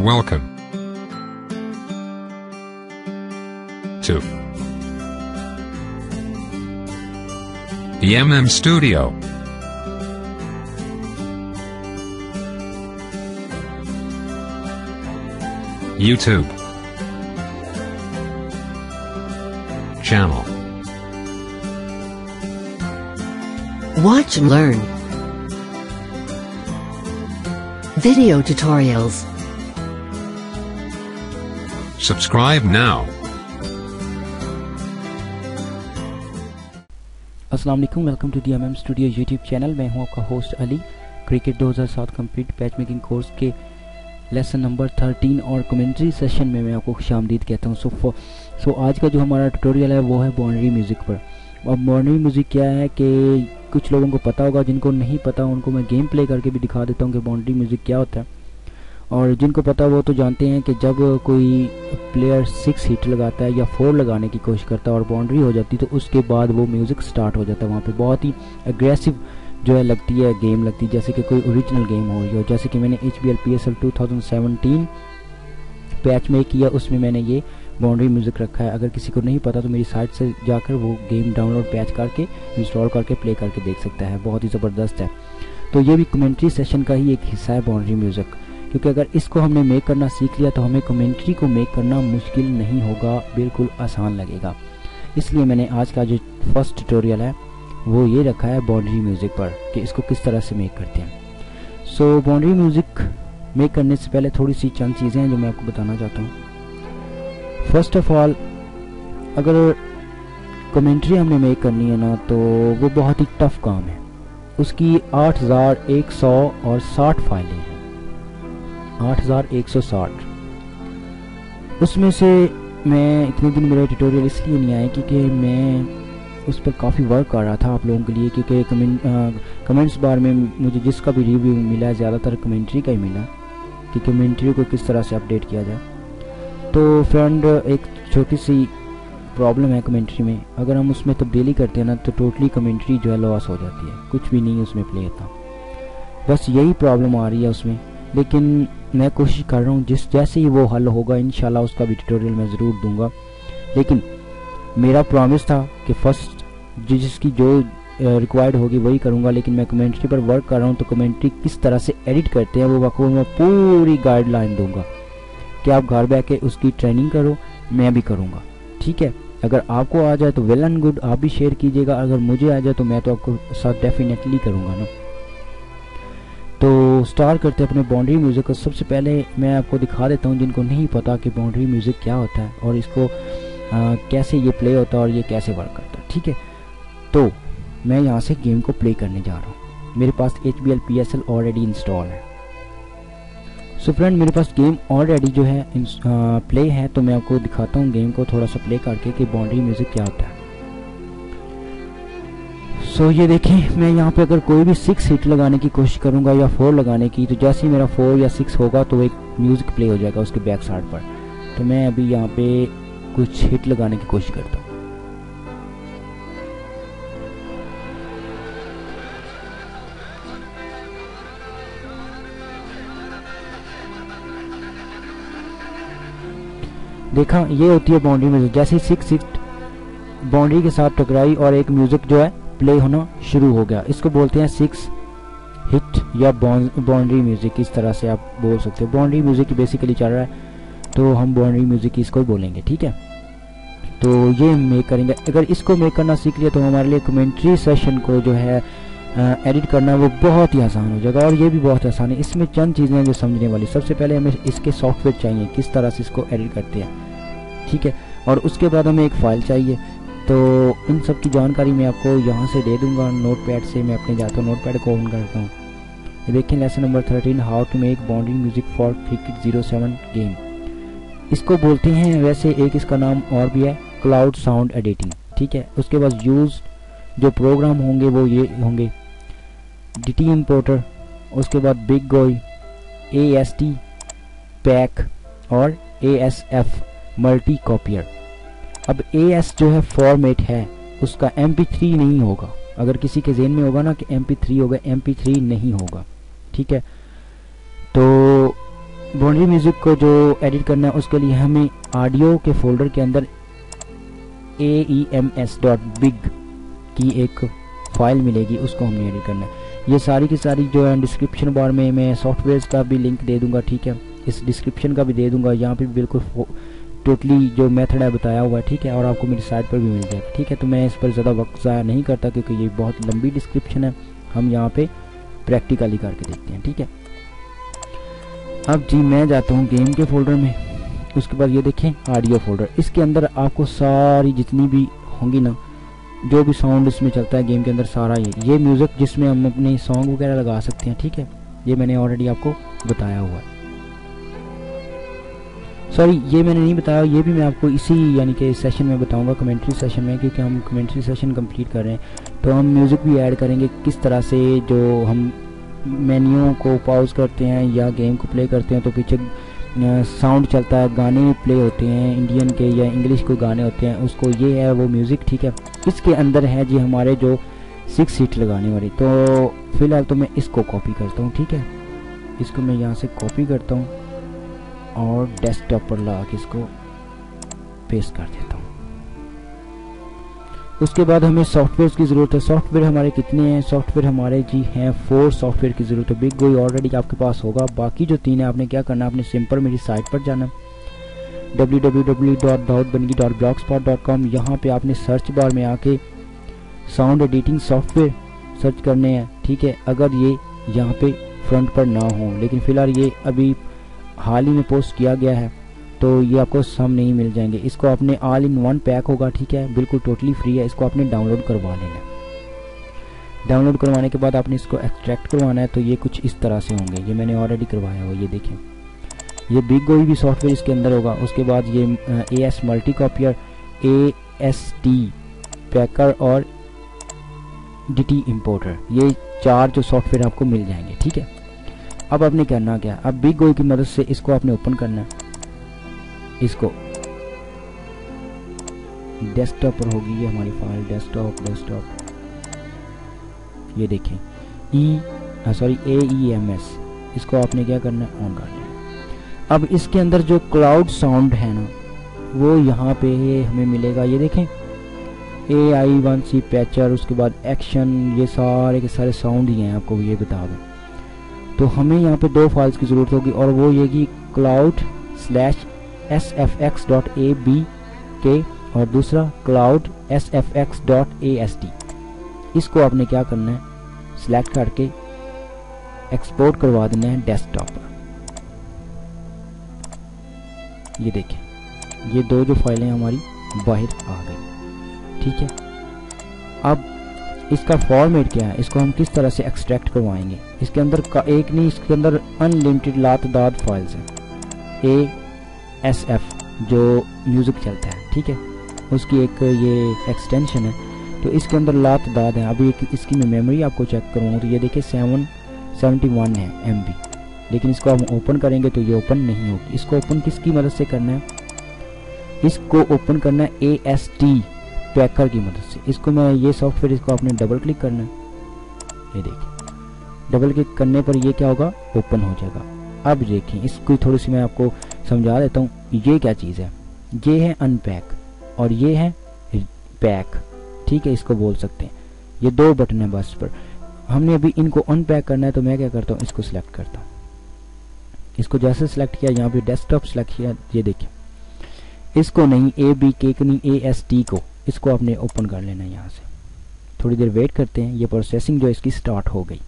Welcome to the MM Studio. YouTube channel. Watch and learn. Video tutorials. Subscribe now. अस्सलाम वालेकुम welcome to D M M studio YouTube channel मैं हूँ आपका host Ali cricket 2007 complete patch making course के lesson number 13 और commentary session में मैं आपको खुश आमदीद कहता हूँ. सो so, सो so, आज का जो हमारा ट्यूटोरियल है वो है बाउंड्री म्यूज़िक पर. अब बाउंड्री म्यूज़िक क्या है कि कुछ लोगों को पता होगा जिनको नहीं पता उनको मैं गेम प्ले करके भी दिखा देता हूँ कि बाउंड्री म्यूज़िक क्या होता है. और जिनको पता वो तो जानते हैं कि जब कोई प्लेयर सिक्स हिट लगाता है या फोर लगाने की कोशिश करता है और बाउंड्री हो जाती है तो उसके बाद वो म्यूज़िक स्टार्ट हो जाता है वहाँ पे। बहुत ही एग्रेसिव जो है लगती है गेम लगती है, जैसे कि कोई ओरिजिनल गेम हो रही हो। जैसे कि मैंने H B L P S L two thousand seventeen patch में किया, उसमें मैंने ये बाउंड्री म्यूज़िक रखा है। अगर किसी को नहीं पता तो मेरी साइट से जाकर वो गेम डाउनलोड पैच करके इंस्टॉल करके प्ले करके देख सकता है। बहुत ही ज़बरदस्त है। तो ये भी कमेंट्री सेशन का ही एक हिस्सा है बाउंड्री म्यूज़िक क्योंकि अगर इसको हमने मेक करना सीख लिया तो हमें कमेंट्री को मेक करना मुश्किल नहीं होगा, बिल्कुल आसान लगेगा। इसलिए मैंने आज का जो फ़र्स्ट ट्यूटोरियल है, वो ये रखा है बाउंड्री म्यूज़िक पर, कि इसको किस तरह से मेक करते हैं। सो बाउंड्री म्यूज़िक मेक करने से पहले थोड़ी सी चंद चीज़ें हैं जो मैं आपको बताना चाहता हूँ। फ़र्स्ट ऑफ़ ऑल अगर कमेंट्री हमने मेक करनी है ना तो वो बहुत ही टफ काम है। उसकी 8100 और 60 फाइलें हैं। 8160 उसमें से मैं इतने दिन मेरा ट्यूटोरियल इसलिए नहीं आया क्योंकि मैं उस पर काफ़ी वर्क कर रहा था आप लोगों के लिए क्योंकि कमेंट कमेंट्स बार में मुझे जिसका भी रिव्यू मिला, ज़्यादातर कमेंट्री का ही मिला कि कमेंट्री को किस तरह से अपडेट किया जाए। तो फ्रेंड एक छोटी सी प्रॉब्लम है कमेंट्री में। अगर हम उसमें तब्दीली करते हैं ना तो टोटली कमेंट्री जो है लॉस हो जाती है। कुछ भी नहीं उसमें प्ले होता बस यही प्रॉब्लम आ रही है उसमें। लेकिन मैं कोशिश कर रहा हूँ, जिस जैसे ही वो हल होगा इन उसका भी ट्यूटोरियल मैं ज़रूर दूँगा। लेकिन मेरा प्रॉमिस था कि फ़र्स्ट जिसकी जो रिक्वायर्ड होगी वही करूँगा, लेकिन मैं कमेंट्री पर वर्क कर रहा हूँ तो कमेंट्री किस तरह से एडिट करते हैं, वो बखूब मैं पूरी गाइडलाइन दूँगा। कि आप घर बैठ के उसकी ट्रेनिंग करो, मैं भी करूँगा। ठीक है? अगर आपको आ जाए तो वेल एंड गुड आप भी शेयर कीजिएगा, अगर मुझे आ जाए तो मैं तो आपको साथ डेफिनेटली करूँगा ना। तो स्टार्ट करते हैं अपने बाउंड्री म्यूज़िक को। सबसे पहले मैं आपको दिखा देता हूँ जिनको नहीं पता कि बाउंड्री म्यूज़िक क्या होता है और इसको आ, कैसे ये प्ले होता है और ये कैसे वर्क करता है ठीक है? तो मैं यहाँ से गेम को प्ले करने जा रहा हूँ। मेरे पास H B L P S L already install है। सो फ्रेंड मेरे पास गेम ऑलरेडी जो है प्ले है तो मैं आपको दिखाता हूँ गेम को थोड़ा सा प्ले करके कि बाउंड्री म्यूज़िक क्या होता है। सो so, ये देखें मैं यहाँ पे अगर कोई भी सिक्स हिट लगाने की कोशिश करूँगा या फोर लगाने की तो जैसे ही मेरा फोर या सिक्स होगा तो एक म्यूज़िक प्ले हो जाएगा उसके बैक साइड पर। तो मैं अभी यहाँ पे कुछ हिट लगाने की कोशिश करता हूँ। देखा ये होती है बाउंड्री म्यूज़िक जैसे सिक्स हिट बाउंड्री के साथ टकराई और एक म्यूज़िक जो है प्ले होना शुरू हो गया। इसको बोलते हैं सिक्स हिट या बाउंड्री म्यूज़िक इस तरह से आप बोल सकते हो। बाउंड्री म्यूज़िक बेसिकली चल रहा है तो हम बाउंड्री म्यूज़िक इसको बोलेंगे, ठीक है? तो ये मेक करेंगे। अगर इसको मेक करना सीख लिया तो हमारे लिए कमेंट्री सेशन को जो है एडिट करना वो बहुत ही आसान हो जाएगा, और ये भी बहुत आसान है। इसमें चंद चीज़ें हैं जो समझने वाली। सबसे पहले हमें इसके सॉफ्टवेयर चाहिए, किस तरह से इसको एडिट करते हैं, ठीक है? और उसके बाद हमें एक फ़ाइल चाहिए। तो इन सब की जानकारी मैं आपको यहाँ से दे दूँगा नोट पैड से मैं अपने जाता हूँ नोट पैड को ऑन करता हूँ। देखें lesson number thirteen how to make boundary music for cricket zero seven game इसको बोलते हैं, वैसे एक इसका नाम और भी है क्लाउड साउंड एडिटिंग ठीक है? उसके बाद यूज़ जो प्रोग्राम होंगे, वो ये होंगे। डी टी इम्पोर्टर उसके बाद बिग गोई ए एस टी पैक और A S F multi copier अब ए एस जो है फॉर्मेट है, उसका एम पी थ्री नहीं होगा। अगर किसी के जेन में होगा ना कि एम पी थ्री होगा एम पी थ्री नहीं होगा। ठीक है? तो बाउंड्री म्यूज़िक को जो एडिट करना है, उसके लिए हमें ऑडियो के फोल्डर के अंदर A E M S dot big की एक फ़ाइल मिलेगी, उसको हमने एडिट करना है। ये सारी की सारी जो है डिस्क्रिप्शन बार में मैं सॉफ्टवेयर का भी लिंक दे दूँगा, ठीक है? इस डिस्क्रिप्शन का भी दे दूँगा, यहाँ पे बिल्कुल टोटली जो मेथड है बताया हुआ है, ठीक है, और आपको मेरी साइट पर भी मिल जाएगा, ठीक है तो मैं इस पर ज़्यादा वक्त ज़ाया नहीं करता क्योंकि ये बहुत लंबी डिस्क्रिप्शन है। हम यहाँ पे प्रैक्टिकली करके देखते हैं, ठीक है। अब जी मैं जाता हूँ गेम के फोल्डर में, उसके बाद ये देखें ऑडियो फोल्डर इसके अंदर आपको सारी जितनी भी होंगी ना, जो भी साउंड इसमें चलता है गेम के अंदर, सारा ये ये म्यूज़िक जिसमें हम अपने सॉन्ग वगैरह लगा सकते हैं, ठीक है, ये मैंने ऑलरेडी आपको बताया हुआ है। सॉरी ये मैंने नहीं बताया, ये भी मैं आपको इसी यानी कि सेशन में बताऊँगा कमेंट्री सेशन में, क्योंकि हम कमेंट्री सेशन कंप्लीट कर रहे हैं। तो हम म्यूज़िक भी ऐड करेंगे, किस तरह से जो हम मेन्यू को पॉज करते हैं या गेम को प्ले करते हैं तो पीछे साउंड चलता है, गाने प्ले होते हैं इंडियन के या इंग्लिश के गाने होते हैं, उसको ये है वो म्यूज़िक ठीक है? इसके अंदर है जी हमारे जो सिक्स सीट लगाने वाली। तो फ़िलहाल तो मैं इसको कॉपी करता हूँ, ठीक है? इसको मैं यहाँ से कॉपी करता हूँ। और डेस्कटॉप पर ला के इसको पेस्ट कर देता हूँ। उसके बाद हमें सॉफ्टवेयर की ज़रूरत है। सॉफ्टवेयर हमारे कितने हैं? सॉफ्टवेयर हमारे जी हैं फोर सॉफ्टवेयर की ज़रूरत है। बिग गोई ऑलरेडी आपके पास होगा। बाकी जो तीन है, आपने क्या करना है? आपने सिंपल मेरी साइट पर जाना www.daudbangi.blogspot.com यहाँ पे आपने सर्च बार में आके साउंड एडिटिंग सॉफ्टवेयर सर्च करने हैं। ठीक है? अगर ये यहाँ पे फ्रंट पर ना हो, लेकिन फ़िलहाल ये अभी हाल ही में पोस्ट किया गया है तो ये आपको सम नहीं मिल जाएँगे। इसको आपने ऑल इन वन पैक होगा, ठीक है? बिल्कुल टोटली फ्री है। इसको आपने डाउनलोड करवा लेना डाउनलोड करवाने के बाद आपने इसको एक्सट्रैक्ट करवाना है तो ये कुछ इस तरह से होंगे। ये मैंने ऑलरेडी करवाया हुआ, ये देखें। ये बिग गोई भी सॉफ्टवेयर इसके अंदर होगा, उसके बाद ये A S multi copier A S T packer और डी टी इम्पोर्टर ये चार जो सॉफ्टवेयर आपको मिल जाएँगे, ठीक है? अब आपने करना क्या? अब बिग गोई की मदद से इसको आपने ओपन करना है। इसको। डेस्कटॉप पर होगी ये हमारी फ़ाइल डेस्कटॉप डेस्कटॉप ये देखें। E sorry A E M S इसको आपने क्या करना है? ऑन करना लेना अब इसके अंदर जो क्लाउड साउंड है ना, वो यहाँ पे हमें मिलेगा। ये देखें। ए आई वन सी पैचर उसके बाद एक्शन ये सारे के सारे साउंड ही हैं। आपको ये बता दें। तो हमें यहाँ पे दो फाइल्स की ज़रूरत होगी और वो ये कि cloud slash S F X dot A B K और दूसरा cloud S F X dot A S T इसको आपने क्या करना है? सिलेक्ट करके एक्सपोर्ट करवा देना है डेस्कटॉप पर। ये देखें ये दो जो फाइलें हमारी, बाहर आ गई। ठीक है? अब इसका फॉर्मेट क्या है? इसको हम किस तरह से एक्सट्रैक्ट करवाएँगे? इसके अंदर का एक नहीं, इसके अंदर अनलिमिटेड लातदाद फाइल्स हैं। ए एस एफ़ जो म्यूज़िक चलता है, ठीक है? उसकी एक ये एक्सटेंशन है। तो इसके अंदर लातदाद है। अभी एक इसकी मैं मेमोरी आपको चेक करूँगा तो ये देखिए सेवन सेवेंटी वन है एम बी लेकिन इसको हम ओपन करेंगे तो ये ओपन नहीं होगी। इसको ओपन किसकी मदद से करना है? इसको ओपन करना है ए एस टी पैकर की मदद से। इसको मैं ये सॉफ्टवेयर इसको आपने डबल क्लिक करना है। ये देखिए। डबल क्लिक करने पर ये क्या होगा? ओपन हो जाएगा। अब देखें, इसको थोड़ी सी मैं आपको समझा देता हूँ। ये क्या चीज़ है? ये है अनपैक और ये है पैक ठीक है, इसको बोल सकते हैं। ये दो बटन है बस पर। हमने अभी इनको अनपैक करना है तो मैं क्या करता हूँ? इसको सिलेक्ट करता हूँ। इसको जैसे सिलेक्ट किया, यहाँ पे डेस्कटॉप सिलेक्ट किया, ये देखिए। इसको नहीं ए बी के नहीं ए एस टी को। इसको आपने ओपन कर लेना है यहाँ से। थोड़ी देर वेट करते हैं, ये प्रोसेसिंग जो इसकी स्टार्ट हो गई।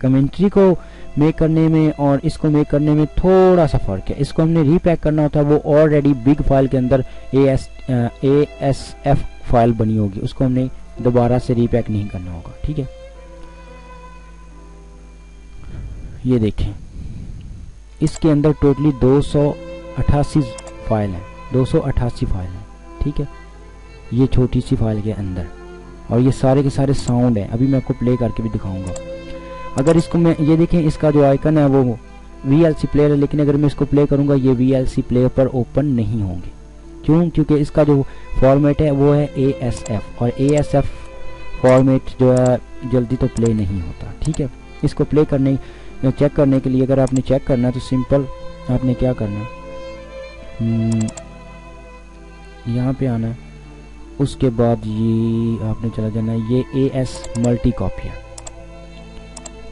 कमेंट्री को मेक करने में और इसको मेक करने में थोड़ा सा फ़र्क है। इसको हमने रीपैक करना होता है, वो ऑलरेडी बिग फ़ाइल के अंदर A S A S F file बनी होगी। उसको हमने दोबारा से रीपैक नहीं करना होगा, ठीक है? ये देखें। इसके अंदर टोटली दो सौ अठासी फ़ाइल है। दो फ़ाइल है, ठीक है? ये छोटी सी फ़ाइल के अंदर। और ये सारे के सारे साउंड हैं। अभी मैं आपको प्ले करके भी दिखाऊँगा। अगर इसको मैं, ये देखें, इसका जो आइकन है वो वी एल सी प्लेयर है, लेकिन अगर मैं इसको प्ले करूँगा, ये वी एल सी प्लेयर पर ओपन नहीं होंगे। क्यों? क्योंकि इसका जो फॉर्मेट है, वो है ए एस एफ़ और ए एस एफ़ फॉर्मेट जो है, जल्दी तो प्ले नहीं होता, ठीक है? इसको प्ले करने चेक करने के लिए अगर आपने चेक करना है तो सिंपल आपने क्या करना है? हम्म, यहाँ पे आना है। उसके बाद ये आपने चला जाना है। ये ए एस मल्टी कॉपी है।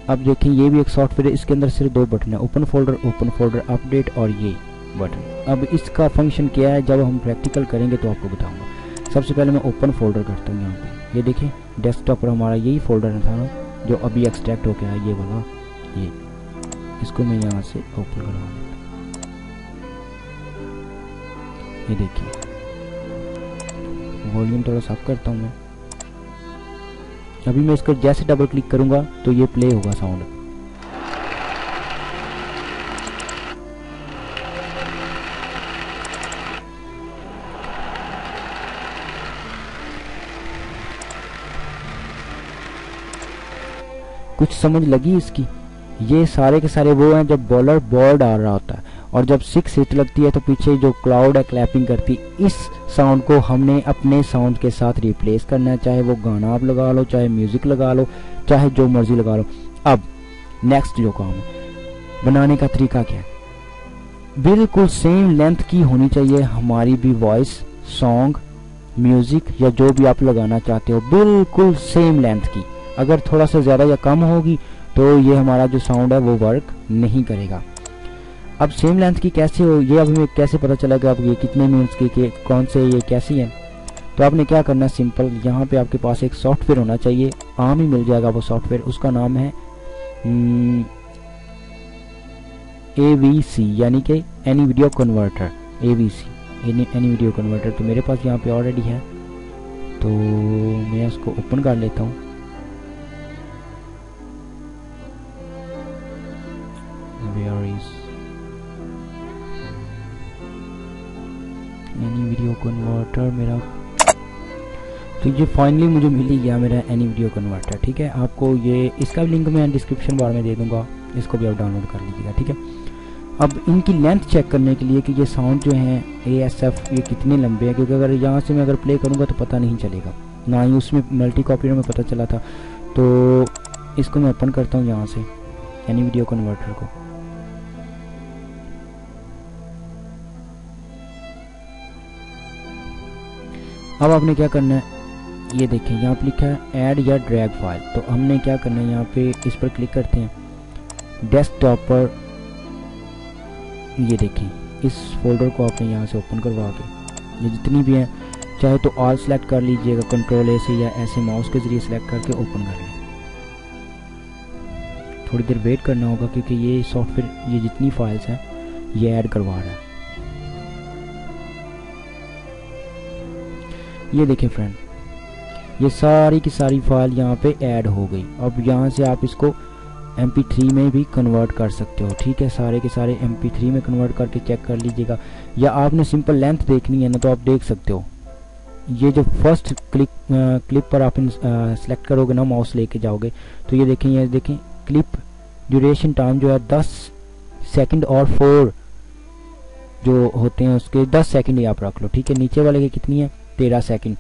अब देखें ये भी एक सॉफ्टवेयर है। इसके अंदर सिर्फ़ दो बटन है। Open folder open folder update और ये बटन अब इसका फ़ंक्शन क्या है? जब हम प्रैक्टिकल करेंगे तो आपको बताऊँगा। सबसे पहले मैं ओपन फोल्डर करता हूँ यहाँ पे। ये देखिए डेस्कटॉप पर हमारा यही फोल्डर था ना जो अभी एक्सट्रैक्ट होके आया ये वाला। ये, इसको मैं यहाँ से ओपन करवा देता ये देखिए। वॉल्यूम थोड़ा साफ़ करता हूँ मैं। अभी मैं इसको जैसे डबल क्लिक करूँगा तो ये प्ले होगा साउंड कुछ समझ लगी इसकी? ये सारे के सारे वो हैं जब बॉलर बॉल डाल रहा होता है। और जब सिक्स हिट लगती है तो पीछे जो क्लाउड है क्लैपिंग करती इस साउंड को हमने अपने साउंड के साथ रिप्लेस करना है। चाहे वो गाना आप लगा लो, चाहे म्यूज़िक लगा लो, चाहे जो मर्ज़ी लगा लो। अब नेक्स्ट जो काम है, बनाने का तरीका क्या है? बिल्कुल सेम लेंथ की होनी चाहिए हमारी भी वॉइस सॉन्ग म्यूज़िक या जो भी आप लगाना चाहते हो, बिल्कुल सेम लेंथ की। अगर थोड़ा सा ज़्यादा या कम होगी तो ये हमारा जो साउंड है वो वर्क नहीं करेगा। अब सेम लेंथ की कैसे हो ये अभी कैसे पता चलेगा अब ये कितने मिनट्स की के, कौन से ये कैसी है? तो आपने क्या करना है सिंपल यहाँ पे आपके पास एक सॉफ्टवेयर होना चाहिए आम ही मिल जाएगा वो सॉफ्टवेयर उसका नाम है ए वी सी यानी कि any video converter A V C any video converter तो मेरे पास यहाँ पे ऑलरेडी है तो मैं इसको ओपन कर लेता हूँ। एनी वीडियो कन्वर्टर मेरा तो ये फाइनली मुझे मिल ही गया मेरा एनी वीडियो कन्वर्टर ठीक है? आपको ये इसका लिंक मैं डिस्क्रिप्शन बार में दे दूँगा। इसको भी आप डाउनलोड कर लीजिएगा, ठीक है? अब इनकी लेंथ चेक करने के लिए कि ये साउंड जो है ए एस एफ़ ये कितने लंबे हैं? क्योंकि अगर यहाँ से मैं अगर प्ले करूँगा तो पता नहीं चलेगा। ना ही उसमें मल्टी कॉपी में पता चला था। तो इसको मैं ओपन करता हूँ यहाँ से एनी वीडियो कन्वर्टर को। अब आपने क्या करना है? ये देखें, यहाँ पर लिखा है ऐड या ड्रैग फ़ाइल तो हमने क्या करना है, यहाँ पे इस पर क्लिक करते हैं। डेस्कटॉप पर ये देखें, इस फोल्डर को आपने यहाँ से ओपन करवा के, ये जितनी भी हैं, चाहे तो ऑल सेलेक्ट कर लीजिएगा कंट्रोल ए से या ऐसे माउस के ज़रिए सेलेक्ट करके ओपन कर लें। थोड़ी देर वेट करना होगा, क्योंकि ये सॉफ्टवेयर ये जितनी फाइल्स हैं, ये ऐड करवा रहा है। ये देखें फ्रेंड ये सारी की सारी फ़ाइल यहाँ पे ऐड हो गई। अब यहाँ से आप इसको MP3 में भी कन्वर्ट कर सकते हो ठीक है? सारे के सारे MP3 में कन्वर्ट करके चेक कर लीजिएगा। या आपने सिंपल लेंथ देखनी है ना तो आप देख सकते हो। ये जो फ़र्स्ट क्लिक आ, क्लिप पर आप सेलेक्ट करोगे ना माउस लेके जाओगे तो ये देखें ये देखें क्लिप ड्यूरेशन टाइम जो है 10 सेकंड और 4 जो होते हैं उसके 10 सेकंड ही आप रख लो ठीक है? नीचे वाले की कितनी है? तेरह सेकंड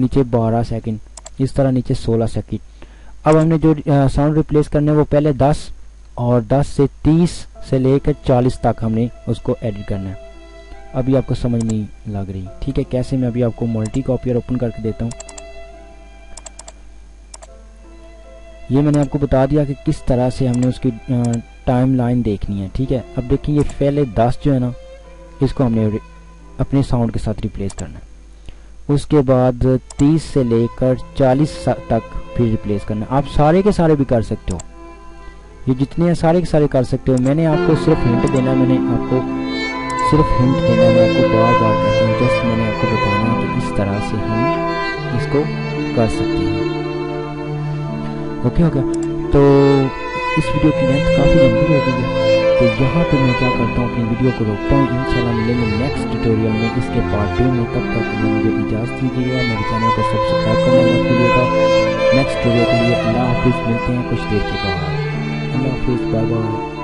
नीचे बारह सेकंड इस तरह नीचे सोलह सेकंड अब हमने जो साउंड रिप्लेस करने वो पहले दस और दस से तीस से लेकर चालीस तक हमने उसको एडिट करना है। अभी आपको समझ नहीं लग रही। ठीक है, कैसे मैं अभी आपको मल्टी कॉपियर ओपन करके देता हूँ। ये मैंने आपको बता दिया कि किस तरह से हमने उसकी टाइम लाइन देखनी है। ठीक है, अब देखिए ये पहले दस जो है ना, इसको हमने अपने साउंड के साथ रिप्लेस करना है। उसके बाद 30 से लेकर 40 तक फिर रिप्लेस करना। आप सारे के सारे भी कर सकते हो। ये जितने हैं, सारे के सारे कर सकते हो। मैंने आपको सिर्फ़ हिंट देना, मैंने आपको सिर्फ़ हिंट देना मैं आपको बार बार कहता हूँ, जस्ट मैंने आपको बताना कि इस तरह से हम इसको कर सकते हैं। ओके ओके तो इस वीडियो की लेंथ काफ़ी लंबी हो गई है। तो यहाँ पे मैं क्या करता हूँ अपनी वीडियो को रोकता हूँ। इंशाल्लाह मिलेंगे नेक्स्ट ट्यूटोरियल में। इसके पार्ट टू में तब तक मुझे इजाज़त दीजिएगा। मेरे चैनल को सब्सक्राइब करना मत भूलिएगा। नेक्स्ट वीडियो के लिए अल्लाह हाफिज़। मिलते हैं कुछ देर के बाद। अल्लाह हाफिज़। Bye bye